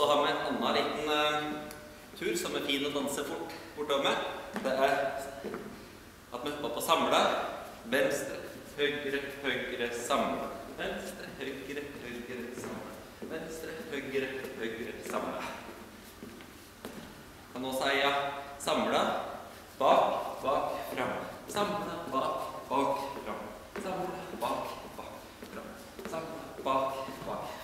så har vi en annen liten eh, tur som er fin å danse fort bortover med. Det er at vi hopper på samla. Venstre, høyre, høyre, samla. Venstre, høyre, høyre, samla. Venstre, høyre, høyre, samla. Kan nå si ja. Samla, bak, bak, fram. Samla, bak, bak, fram. Samla, bak, bak, fram. Samla, bak, bak.